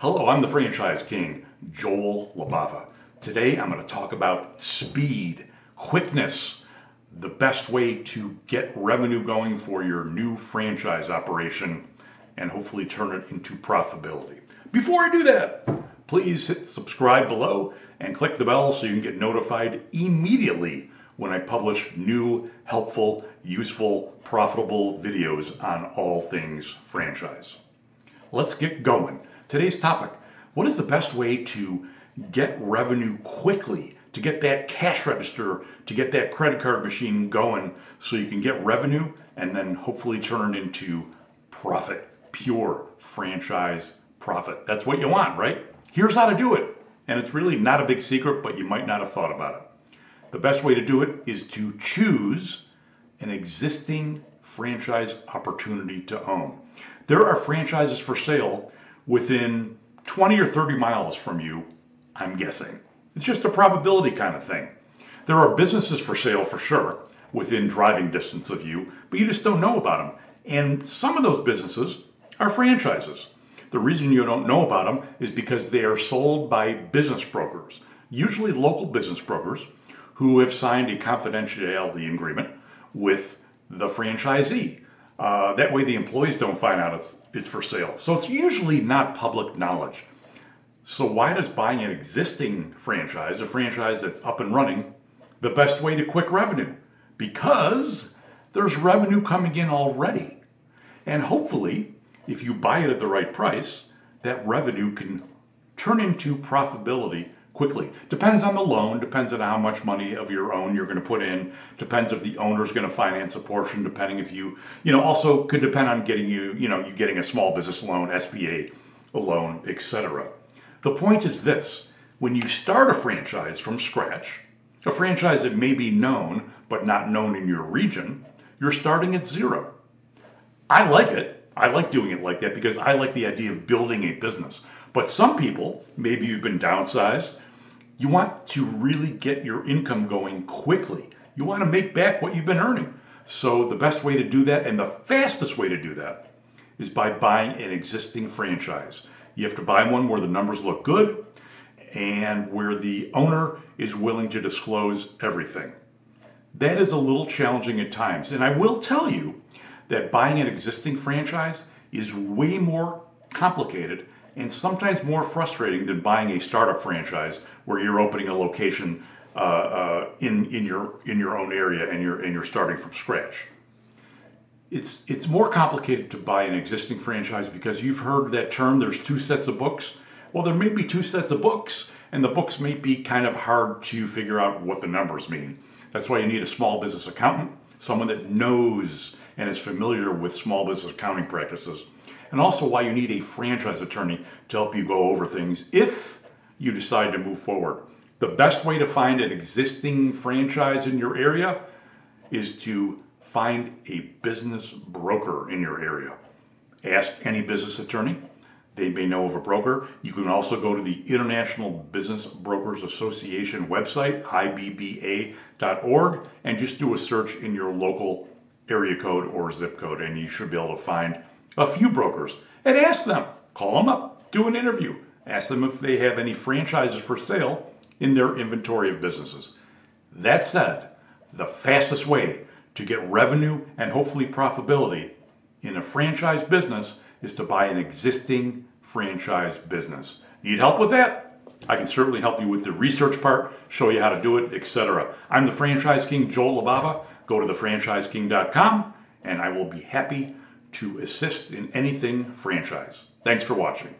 Hello, I'm the franchise king, Joel Libava. Today I'm going to talk about speed, quickness, the best way to get revenue going for your new franchise operation and hopefully turn it into profitability. Before I do that, please hit subscribe below and click the bell so you can get notified immediately when I publish new, helpful, useful, profitable videos on all things franchise. Let's get going. Today's topic, what is the best way to get revenue quickly, to get that cash register, to get that credit card machine going so you can get revenue and then hopefully turn into profit, pure franchise profit. That's what you want, right? Here's how to do it. And it's really not a big secret, but you might not have thought about it. The best way to do it is to choose an existing franchise opportunity to own. There are franchises for sale within 20 or 30 miles from you, I'm guessing. It's just a probability kind of thing. There are businesses for sale for sure within driving distance of you, but you just don't know about them. And some of those businesses are franchises. The reason you don't know about them is because they are sold by business brokers, usually local business brokers who have signed a confidentiality agreement with the franchisee. Uh, that way, the employees don't find out it's, it's for sale. So it's usually not public knowledge. So, why does buying an existing franchise, a franchise that's up and running, the best way to quick revenue? Because there's revenue coming in already. And hopefully, if you buy it at the right price, that revenue can turn into profitability quickly. Depends on the loan, depends on how much money of your own you're going to put in, depends if the owner's going to finance a portion, depending if you, you know, also could depend on getting you, you know, you getting a small business loan, SBA loan, etc. The point is this, when you start a franchise from scratch, a franchise that may be known but not known in your region, you're starting at zero. I like it. I like doing it like that because I like the idea of building a business. But some people, maybe you've been downsized, you want to really get your income going quickly. You want to make back what you've been earning. So the best way to do that and the fastest way to do that is by buying an existing franchise. You have to buy one where the numbers look good and where the owner is willing to disclose everything. That is a little challenging at times. And I will tell you that buying an existing franchise is way more complicated and sometimes more frustrating than buying a startup franchise where you're opening a location uh, uh, in in your in your own area and you're and you're starting from scratch. It's it's more complicated to buy an existing franchise because you've heard that term. There's two sets of books. Well, there may be two sets of books, and the books may be kind of hard to figure out what the numbers mean. That's why you need a small business accountant, someone that knows and is familiar with small business accounting practices, and also why you need a franchise attorney to help you go over things if you decide to move forward. The best way to find an existing franchise in your area is to find a business broker in your area. Ask any business attorney. They may know of a broker. You can also go to the International Business Brokers Association website, ibba.org, and just do a search in your local area code or zip code, and you should be able to find a few brokers and ask them. Call them up, do an interview, ask them if they have any franchises for sale in their inventory of businesses. That said, the fastest way to get revenue and hopefully profitability in a franchise business is to buy an existing franchise business. Need help with that? I can certainly help you with the research part, show you how to do it, etc. I'm the franchise king, Joel Libava. Go to thefranchiseking.com and I will be happy to assist in anything franchise. Thanks for watching.